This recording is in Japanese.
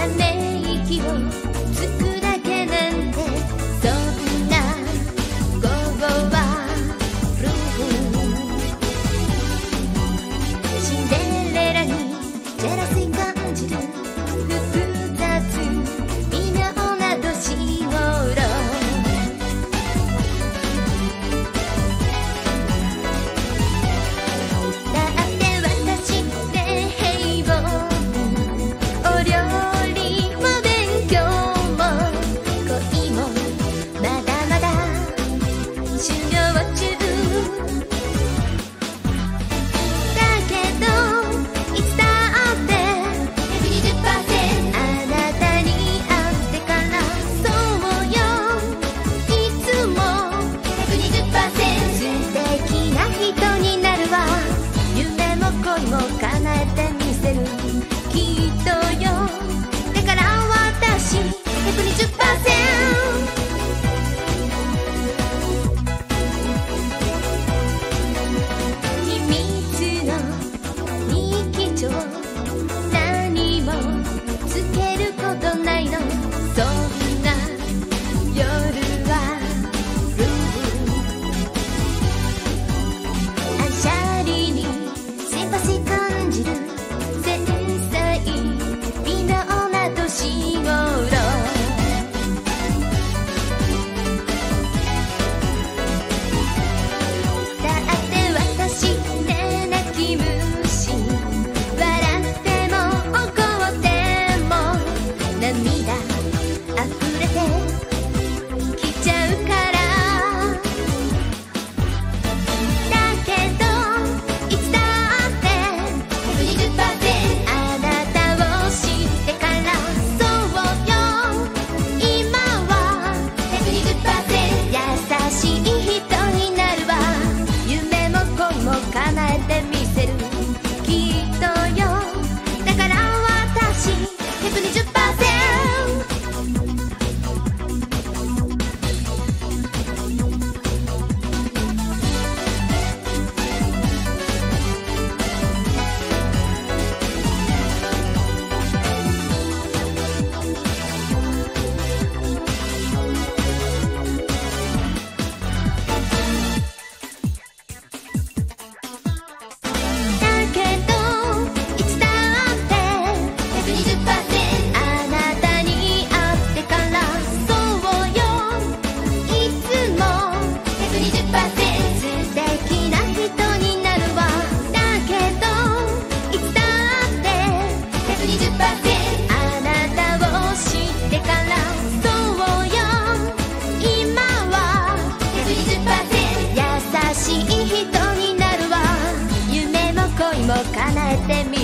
ため息を作る叶えてみせる。きっとよ。だから私120%秘密の日記帳何も。ってみ